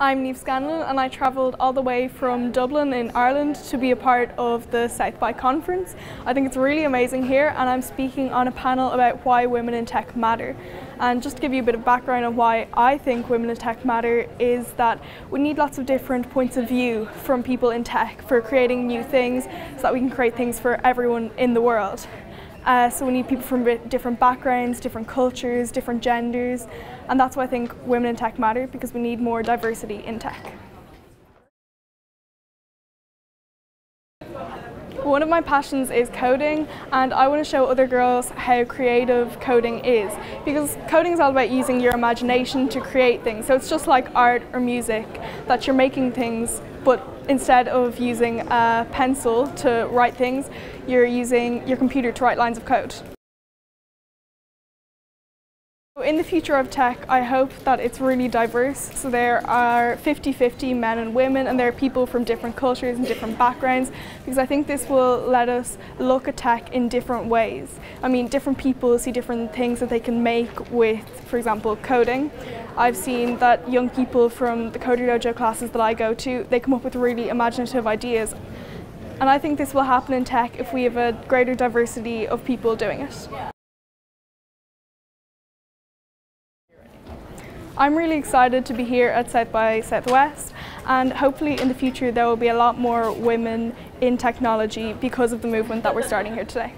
I'm Niamh Scanlon and I travelled all the way from Dublin in Ireland to be a part of the South by conference. I think it's really amazing here and I'm speaking on a panel about why women in tech matter. And just to give you a bit of background on why I think women in tech matter is that we need lots of different points of view from people in tech for creating new things so that we can create things for everyone in the world. Uh, so we need people from different backgrounds, different cultures, different genders, and that's why I think women in tech matter because we need more diversity in tech. One of my passions is coding and I want to show other girls how creative coding is because coding is all about using your imagination to create things. So it's just like art or music that you're making things but instead of using a pencil to write things, you're using your computer to write lines of code. In the future of tech, I hope that it's really diverse. So there are 50-50 men and women and there are people from different cultures and different backgrounds because I think this will let us look at tech in different ways. I mean, different people see different things that they can make with, for example, coding. I've seen that young people from the Coder Dojo classes that I go to, they come up with really imaginative ideas. And I think this will happen in tech if we have a greater diversity of people doing it. I'm really excited to be here at South by Southwest and hopefully in the future there will be a lot more women in technology because of the movement that we're starting here today.